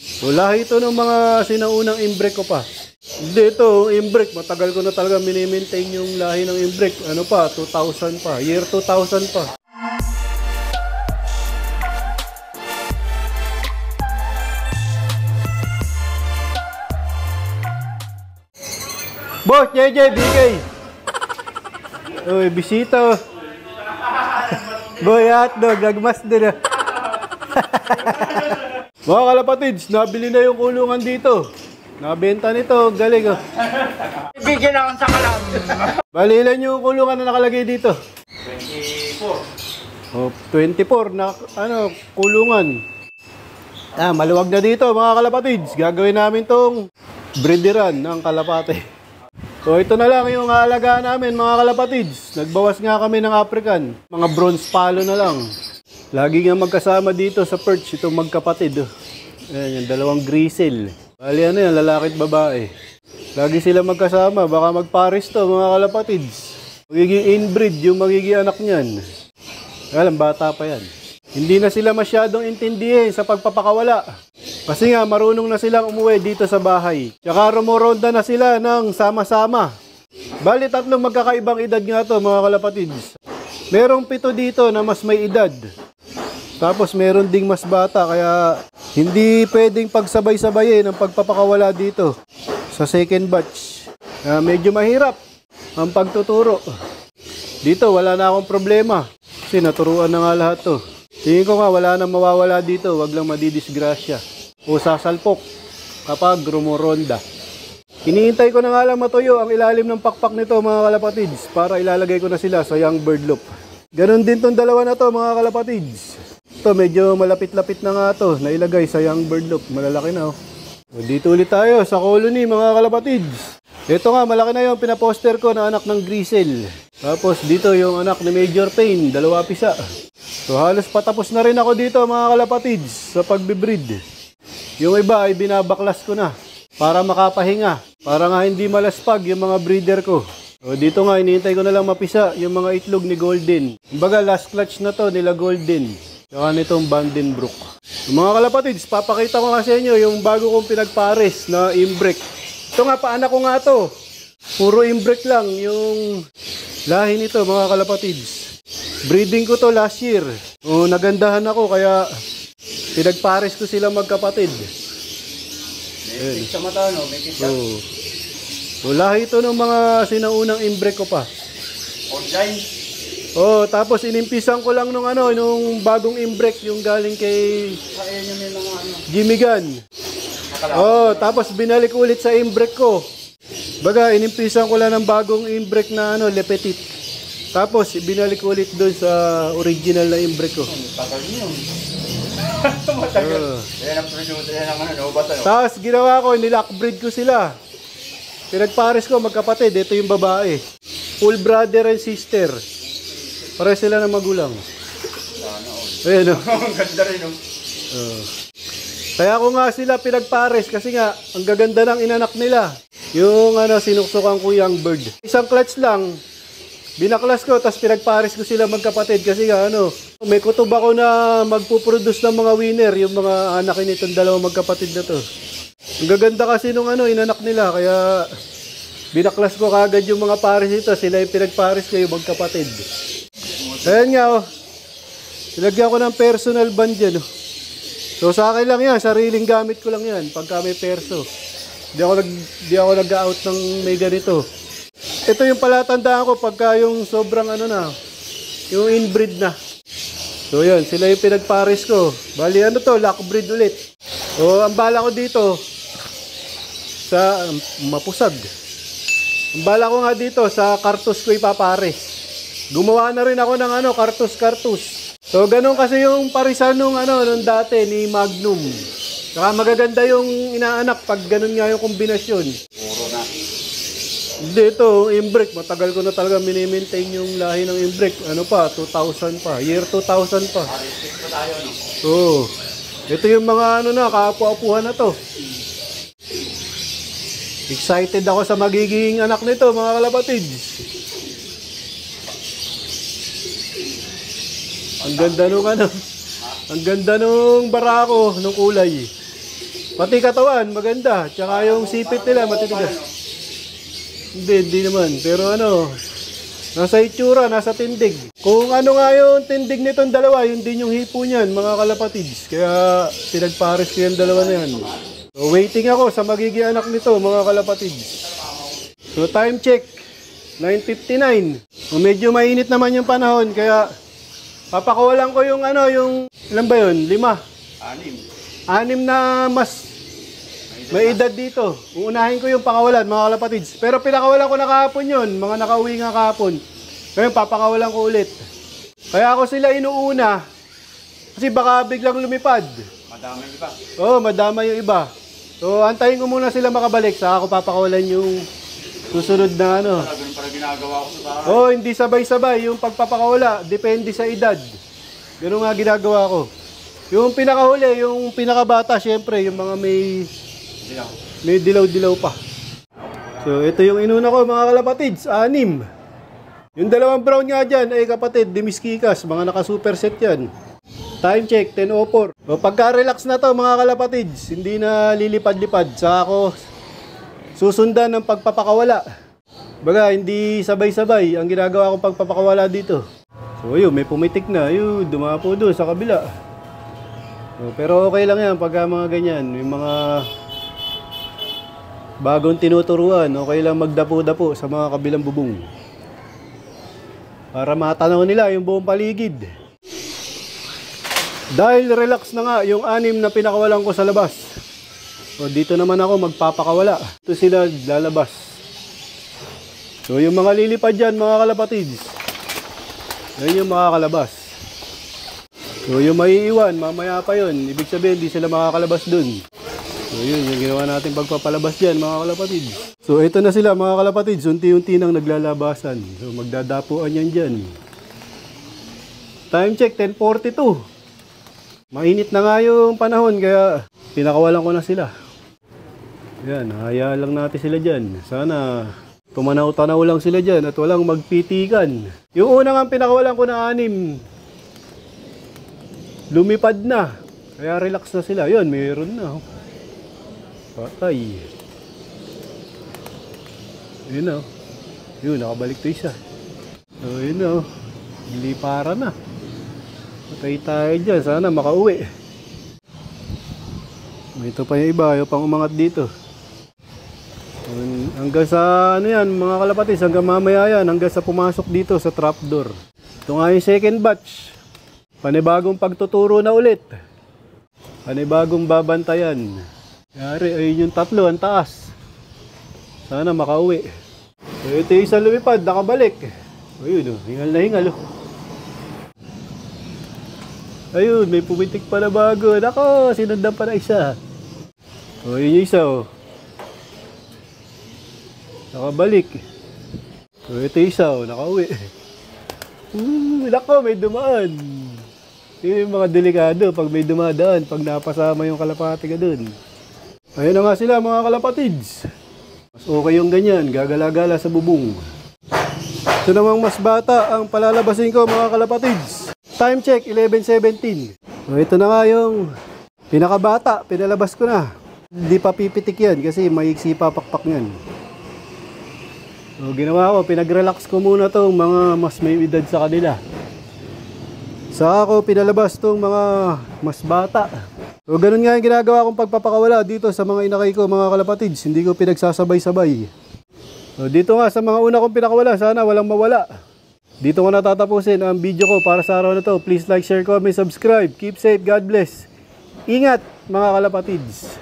Wala ito ng mga sinaunang imbrek ko pa. Hindi ito, imbrek. Matagal ko na talaga minimaintain yung lahi ng imbrek. Ano pa, 2000 pa. Year 2000 pa. Boss, JJ, bigay. Uy, bisita. oh. Boy, hotdog, nagmas din ah. Mga kalapatids, nabili na yung kulungan dito. Nabenta nito, galing oh. Bigyan ako sa kalam. Bali, ilan yung kulungan na nakalagay dito? 24. Oh, 24 na ano, kulungan. Ah, maluwag na dito mga kalapatids. Gagawin namin tong breederan ng kalapate. So ito na lang yung aalagaan namin mga kalapatids. Nagbawas nga kami ng African. Mga bronze palo na lang. Lagi nga magkasama dito sa perch itong magkapatid. Ayan, yung dalawang grizzle. Bali ano yan, lalaki at babae. Lagi sila magkasama. Baka magpares to mga kalapatids. Magiging inbreed yung magiging anak niyan. Alam, bata pa yan. Hindi na sila masyadong intindihin sa pagpapakawala. Kasi nga, marunong na silang umuwi dito sa bahay. Tsaka rumoronda na sila ng sama-sama. Bali, tatlong magkakaibang edad nga to mga kalapatids. Merong pito dito na mas may edad. Tapos meron ding mas bata, kaya hindi pwedeng pagsabay-sabayin ang pagpapakawala dito sa second batch. Kaya medyo mahirap ang pagtuturo. Dito, wala na akong problema. Kasi naturuan na nga lahat to. Tingin ko nga, wala na mawawala dito. Wag lang madidisgrasya. O sasalpok kapag rumoronda. Iniintay ko na nga lang matuyo ang ilalim ng pakpak nito mga kalapatids para ilalagay ko na sila sa young bird loop. Ganon din tong dalawa na to mga kalapatids. Ito medyo malapit-lapit na nga to na ilagay sa young bird loop. Malalaki na oh. Dito ulit tayo sa colony mga kalapatids. Ito nga, malaki na yung pinaposter ko na anak ng Grisel. Tapos dito yung anak ni Major Payne, dalawa pisa. So halos patapos na rin ako dito mga kalapatids sa pagbibreed. Yung iba ay binabaklas ko na para makapahinga. Para nga hindi malaspag yung mga breeder ko. O dito nga, iniintay ko na lang mapisa yung mga itlog ni Golden. Kumbaga, last clutch na to nila Golden. Saka nitong Vandenbroek. Mga kalapatids, papakita ko nga sa inyo yung bago kong pinagpares na imbrek. Ito nga, paanak ko nga to. Puro imbrek lang yung lahi nito mga kalapatids. Breeding ko to last year. O, nagandahan ako kaya pinagpares ko sila magkapatid. May sa mata, no? May So, so lahi ito ng mga sinaunang imbrek ko pa. Online. Oh, tapos inimpisan ko lang nung ano, nung bagong imbrek yung galing kay nyo may mga ano. Jimmy Gunn. Oh, tapos binalik ulit sa imbrek ko. Baga, inimpisan ko lang ng bagong imbrek na ano, Lepetit. Tapos, binalik ulit doon sa original na imbrek ko. Tagal nyo. Matagal. Oh. Yan ang producer yan ang ano, no? Bata, no? Tapos, ginawa ko, nilockbreed ko sila. Pinagpares ko, magkapatid. Ito yung babae. Full brother and sister. Pare sila ng magulang. Ayan, oh. Ang ganda rin, no? Oh. Kaya ko nga sila pinagpares kasi nga ang gaganda ng inanak nila. Yung ano sinuksukan ko young bird. Isang clutch lang. Binaklas ko tapos pinagpares ko sila magkapatid kasi nga ano, may kutob ako na magpuproduce ng mga winner yung mga anak nitong dalawang magkapatid na to. Ang gaganda kasi nung ano inanak nila kaya binaklas ko kagad yung mga pares ito. Sila yung pinagpares ko yung magkapatid. Ayan nga oh. Nilagyan ko ng personal band yan oh. So sa akin lang yan, sariling gamit ko lang yan pagka may perso. Di ako nag di ako nag-out ng may ganito. Ito yung palatandaan ko pagka yung sobrang ano na, yung inbreed na. So yun, sila yung pinagpares ko. Bali ano to, lock breed ulit. O ang bala ko dito sa um, mapusag. Ang bala ko nga dito sa kartus ko ipapares. Gumawa na rin ako ng ano, kartus-kartus. So, ganun kasi yung parisan nung ano, nung dati ni Magnum. Saka magaganda yung inaanak pag ganun nga yung kombinasyon. Puro na. Dito, imbrek, matagal ko na talaga minimaintain yung lahi ng imbrek. Ano pa, 2000 pa, year 2000 pa. So, ito yung mga ano na, kaapu-apuhan na to. Excited ako sa magiging anak nito, mga kalapatids. Ang ganda nung ano, ang ganda nung barako, nung kulay. Pati katawan, maganda. Tsaka yung sipit nila, matitigas. Hindi, hindi naman. Pero ano, nasa itsura, nasa tindig. Kung ano nga yung tindig nitong dalawa, yun din yung hipo niyan, mga kalapatids. Kaya pinagpares ko yung dalawa na yan. So, waiting ako sa magiging anak nito, mga kalapatids. So, time check. 9.59. O, medyo mainit naman yung panahon, kaya papakawalan ko yung ano, yung, ilan ba yun? Lima. Anim. Anim na mas may edad dito. Uunahin ko yung pakawalan, mga kalapatids. Pero pinakawalan ko na kahapon yun, mga nakauwi nga kahapon. Ngayon, papakawalan ko ulit. Kaya ako sila inuuna, kasi baka biglang lumipad. Madami iba. Oo, oh, madama yung iba. So, antayin ko muna sila makabalik, saka ako papakawalan yung susunod na ano. Ganun para ginagawa ko sa bahay. Oh, hindi sabay-sabay. Yung pagpapakawala, depende sa edad. Ganun nga ginagawa ko. Yung pinakahuli, yung pinakabata, syempre, yung mga may. May dilaw-dilaw pa. So, ito yung inuna ko mga kalapatids, anim. Yung dalawang brown nga dyan ay kapatid, Demiskikas, mga naka-super set yan. Time check, 10.04. O, pagka-relax na to mga kalapatids, hindi na lilipad-lipad. Sa ako susundan ng pagpapakawala. Baga, hindi sabay-sabay ang ginagawa kong pagpapakawala dito. So, yun, may pumitik na. Yun, dumapo doon sa kabila. O, pero okay lang yan pagka mga ganyan. Yung mga bagong tinuturuan, okay lang magdapo-dapo sa mga kabilang bubong. Para matanaw nila yung buong paligid. Dahil relax na nga yung anim na pinakawalan ko sa labas. O dito naman ako magpapakawala. Ito sila lalabas. So yung mga lilipad dyan mga kalapatids. Yan yung makakalabas. So yung maiiwan, mamaya pa yun. Ibig sabihin, di sila makakalabas dun. So yun, yung ginawa natin pagpapalabas dyan mga kalapatids. So ito na sila mga kalapatids, unti-unti nang naglalabasan. So magdadapuan yan dyan. Time check, 10.42. Mainit na nga yung panahon kaya pinakawalan ko na sila. Yan, haya lang natin sila dyan. Sana tumanaw-tanaw lang sila dyan at walang magpitikan. Yung una nga pinakawalan ko na anim, lumipad na. Kaya relax na sila. Yun, mayroon na. oh. Patay. Yun na. oh. Yun, nakabalik to isa. So, yun na. oh. Lipara na. Patay tayo dyan. Sana makauwi. Ito pa yung iba. Ayaw pang umangat dito. Hang- Hanggang sa ano yan, mga kalapatis, hanggang mamaya yan, hanggang sa pumasok dito sa trapdoor. Ito nga yung second batch. Panibagong pagtuturo na ulit. Panibagong babantayan. Yari, ayun yung tatlo, ang taas. Sana makauwi. So, ito yung isang lumipad, nakabalik. Ayun, oh, hingal na hingal. Oh. Ayun, may pumitik pa na bago. Nako, sinundan pa na isa. O, yun yung isa, oh. Nakabalik. So, ito yung isa, oh, nakauwi. Uh, nako, may dumaan. Yun yung mga delikado pag may dumadaan, pag napasama yung kalapati ka dun. Ayun na nga sila, mga kalapatids. Mas okay yung ganyan, gagala-gala sa bubong. Ito namang mas bata ang palalabasin ko, mga kalapatids. Time check, 11.17. So, ito na nga yung pinakabata, pinalabas ko na. Hindi pa pipitik yan kasi maiksi pa pakpak yan. So, ginawa ko, pinag-relax ko muna tong mga mas may edad sa kanila. Sa ako pinalabas tong mga mas bata. So, ganun nga yung ginagawa kong pagpapakawala dito sa mga inakay ko, mga kalapatids. Hindi ko pinagsasabay-sabay. So, dito nga sa mga una kong pinakawala, sana walang mawala. Dito ko natatapusin ang video ko para sa araw na to. Please like, share, comment, subscribe. Keep safe. God bless. Ingat mga kalapatids.